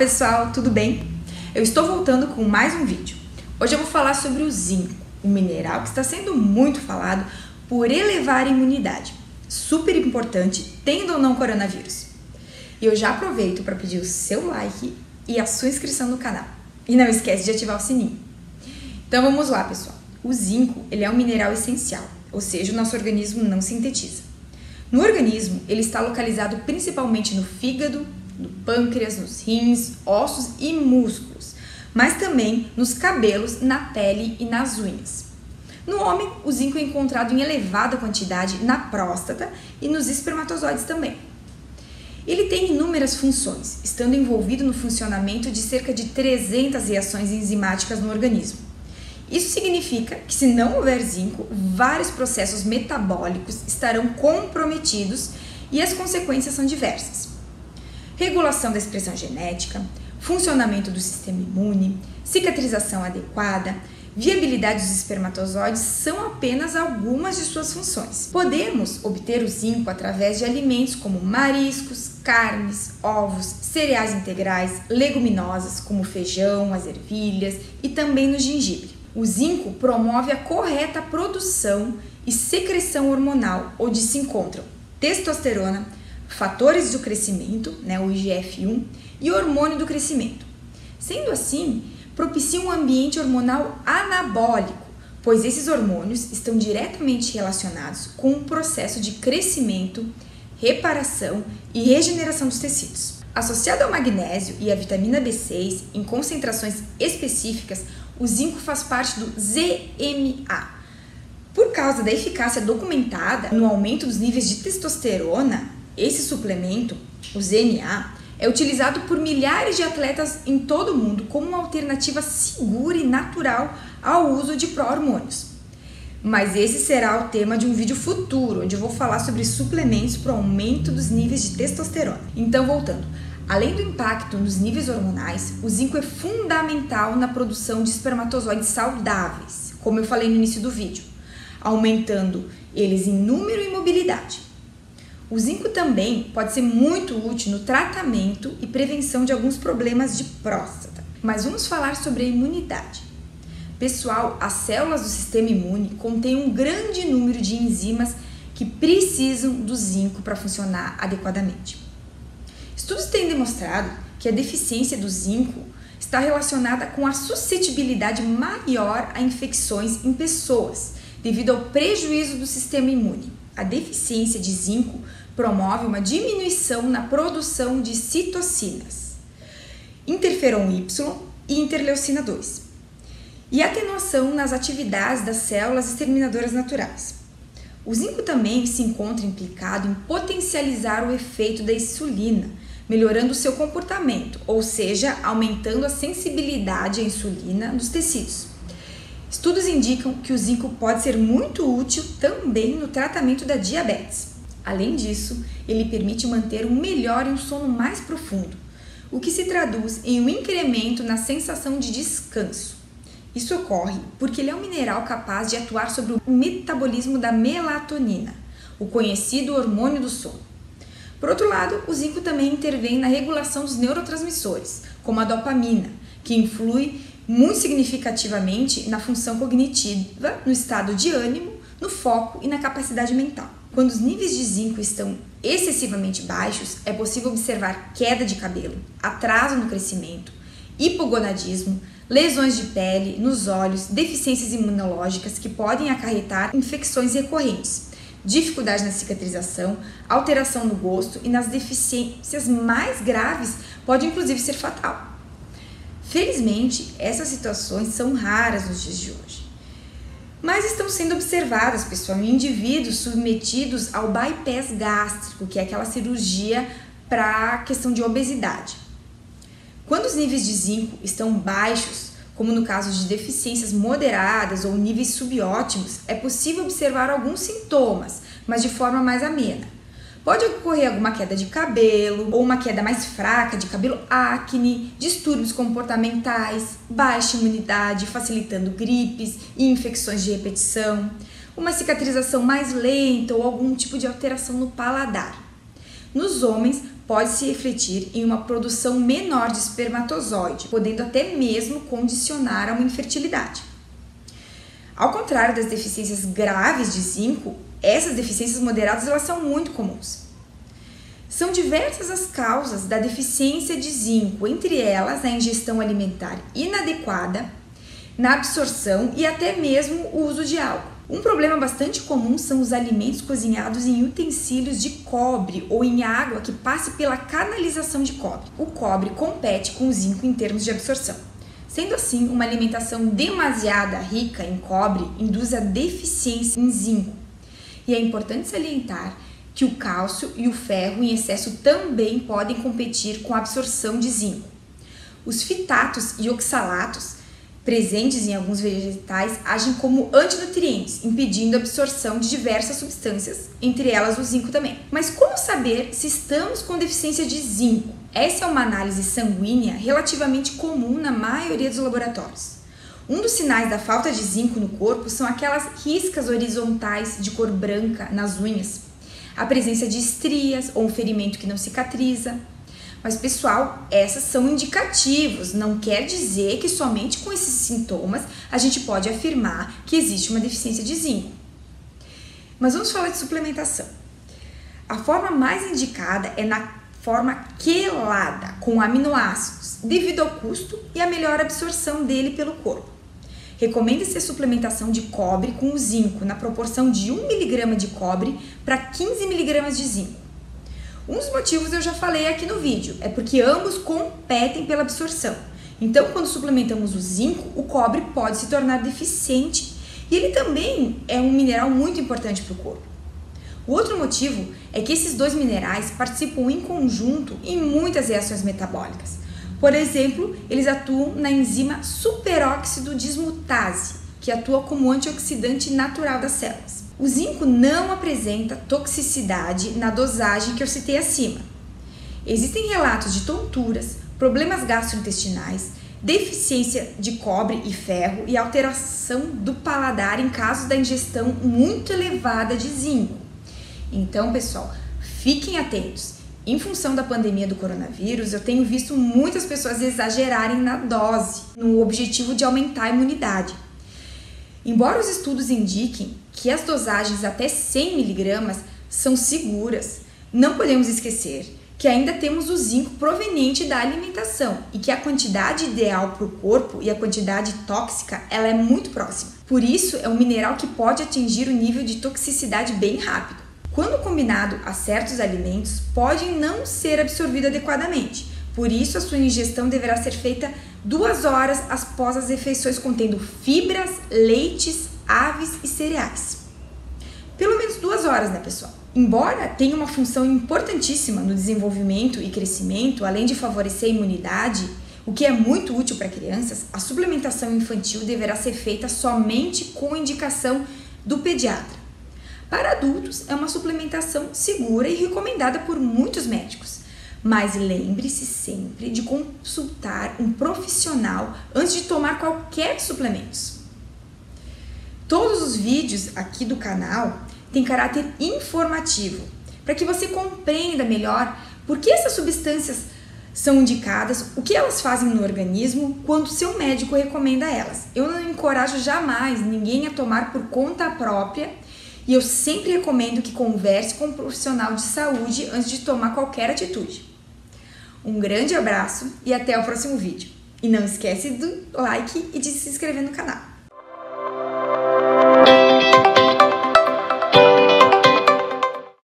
pessoal, tudo bem? Eu estou voltando com mais um vídeo. Hoje eu vou falar sobre o zinco, um mineral que está sendo muito falado por elevar a imunidade. Super importante, tendo ou não coronavírus. E eu já aproveito para pedir o seu like e a sua inscrição no canal. E não esquece de ativar o sininho. Então vamos lá, pessoal. O zinco, ele é um mineral essencial, ou seja, o nosso organismo não sintetiza. No organismo, ele está localizado principalmente no fígado, no pâncreas, nos rins, ossos e músculos, mas também nos cabelos, na pele e nas unhas. No homem, o zinco é encontrado em elevada quantidade na próstata e nos espermatozoides também. Ele tem inúmeras funções, estando envolvido no funcionamento de cerca de 300 reações enzimáticas no organismo. Isso significa que, se não houver zinco, vários processos metabólicos estarão comprometidos e as consequências são diversas regulação da expressão genética, funcionamento do sistema imune, cicatrização adequada, viabilidade dos espermatozoides são apenas algumas de suas funções. Podemos obter o zinco através de alimentos como mariscos, carnes, ovos, cereais integrais, leguminosas como feijão, as ervilhas e também no gengibre. O zinco promove a correta produção e secreção hormonal, onde se encontram testosterona, fatores do crescimento, né, o IGF-1, e hormônio do crescimento. Sendo assim, propicia um ambiente hormonal anabólico, pois esses hormônios estão diretamente relacionados com o processo de crescimento, reparação e regeneração dos tecidos. Associado ao magnésio e à vitamina B6 em concentrações específicas, o zinco faz parte do ZMA. Por causa da eficácia documentada no aumento dos níveis de testosterona, esse suplemento, o ZNA, é utilizado por milhares de atletas em todo o mundo como uma alternativa segura e natural ao uso de pró-hormônios. Mas esse será o tema de um vídeo futuro, onde eu vou falar sobre suplementos para o aumento dos níveis de testosterona. Então, voltando. Além do impacto nos níveis hormonais, o zinco é fundamental na produção de espermatozoides saudáveis, como eu falei no início do vídeo, aumentando eles em número e mobilidade. O zinco também pode ser muito útil no tratamento e prevenção de alguns problemas de próstata. Mas vamos falar sobre a imunidade. Pessoal, as células do sistema imune contêm um grande número de enzimas que precisam do zinco para funcionar adequadamente. Estudos têm demonstrado que a deficiência do zinco está relacionada com a suscetibilidade maior a infecções em pessoas, devido ao prejuízo do sistema imune. A deficiência de zinco promove uma diminuição na produção de citocinas, interferon Y e interleucina 2, e atenuação nas atividades das células exterminadoras naturais. O zinco também se encontra implicado em potencializar o efeito da insulina, melhorando seu comportamento, ou seja, aumentando a sensibilidade à insulina nos tecidos. Estudos indicam que o zinco pode ser muito útil também no tratamento da diabetes. Além disso, ele permite manter um melhor e um sono mais profundo, o que se traduz em um incremento na sensação de descanso. Isso ocorre porque ele é um mineral capaz de atuar sobre o metabolismo da melatonina, o conhecido hormônio do sono. Por outro lado, o zinco também intervém na regulação dos neurotransmissores, como a dopamina, que influi muito significativamente na função cognitiva, no estado de ânimo, no foco e na capacidade mental. Quando os níveis de zinco estão excessivamente baixos, é possível observar queda de cabelo, atraso no crescimento, hipogonadismo, lesões de pele, nos olhos, deficiências imunológicas que podem acarretar infecções recorrentes, dificuldade na cicatrização, alteração no gosto e nas deficiências mais graves pode inclusive ser fatal. Felizmente, essas situações são raras nos dias de hoje mas estão sendo observadas, pessoal, em indivíduos submetidos ao bypass gástrico, que é aquela cirurgia para questão de obesidade. Quando os níveis de zinco estão baixos, como no caso de deficiências moderadas ou níveis subótimos, é possível observar alguns sintomas, mas de forma mais amena. Pode ocorrer alguma queda de cabelo ou uma queda mais fraca de cabelo, acne, distúrbios comportamentais, baixa imunidade, facilitando gripes e infecções de repetição, uma cicatrização mais lenta ou algum tipo de alteração no paladar. Nos homens, pode se refletir em uma produção menor de espermatozoide, podendo até mesmo condicionar a uma infertilidade. Ao contrário das deficiências graves de zinco, essas deficiências moderadas elas são muito comuns. São diversas as causas da deficiência de zinco, entre elas a ingestão alimentar inadequada, na absorção e até mesmo o uso de álcool. Um problema bastante comum são os alimentos cozinhados em utensílios de cobre ou em água que passe pela canalização de cobre. O cobre compete com o zinco em termos de absorção. Sendo assim, uma alimentação demasiada rica em cobre induz a deficiência em zinco. E é importante salientar que o cálcio e o ferro em excesso também podem competir com a absorção de zinco. Os fitatos e oxalatos presentes em alguns vegetais agem como antinutrientes, impedindo a absorção de diversas substâncias, entre elas o zinco também. Mas como saber se estamos com deficiência de zinco? Essa é uma análise sanguínea relativamente comum na maioria dos laboratórios. Um dos sinais da falta de zinco no corpo são aquelas riscas horizontais de cor branca nas unhas, a presença de estrias ou um ferimento que não cicatriza, mas, pessoal, essas são indicativos, não quer dizer que somente com esses sintomas a gente pode afirmar que existe uma deficiência de zinco. Mas vamos falar de suplementação. A forma mais indicada é na forma quelada, com aminoácidos, devido ao custo e a melhor absorção dele pelo corpo. Recomenda-se a suplementação de cobre com o zinco na proporção de 1 mg de cobre para 15 mg de zinco. Um dos motivos eu já falei aqui no vídeo, é porque ambos competem pela absorção. Então, quando suplementamos o zinco, o cobre pode se tornar deficiente e ele também é um mineral muito importante para o corpo. O outro motivo é que esses dois minerais participam em conjunto em muitas reações metabólicas. Por exemplo, eles atuam na enzima superóxido dismutase, que atua como antioxidante natural das células. O zinco não apresenta toxicidade na dosagem que eu citei acima. Existem relatos de tonturas, problemas gastrointestinais, deficiência de cobre e ferro e alteração do paladar em caso da ingestão muito elevada de zinco. Então, pessoal, fiquem atentos. Em função da pandemia do coronavírus, eu tenho visto muitas pessoas exagerarem na dose, no objetivo de aumentar a imunidade. Embora os estudos indiquem que as dosagens até 100 miligramas são seguras, não podemos esquecer que ainda temos o zinco proveniente da alimentação e que a quantidade ideal para o corpo e a quantidade tóxica ela é muito próxima. Por isso, é um mineral que pode atingir o nível de toxicidade bem rápido. Quando combinado a certos alimentos, pode não ser absorvido adequadamente. Por isso, a sua ingestão deverá ser feita duas horas após as refeições contendo fibras, leites, aves e cereais. Pelo menos duas horas, né, pessoal? Embora tenha uma função importantíssima no desenvolvimento e crescimento, além de favorecer a imunidade, o que é muito útil para crianças, a suplementação infantil deverá ser feita somente com indicação do pediatra. Para adultos, é uma suplementação segura e recomendada por muitos médicos. Mas lembre-se sempre de consultar um profissional antes de tomar qualquer suplementos. Todos os vídeos aqui do canal têm caráter informativo, para que você compreenda melhor por que essas substâncias são indicadas, o que elas fazem no organismo, quando seu médico recomenda elas. Eu não encorajo jamais ninguém a tomar por conta própria e eu sempre recomendo que converse com um profissional de saúde antes de tomar qualquer atitude. Um grande abraço e até o próximo vídeo. E não esquece do like e de se inscrever no canal.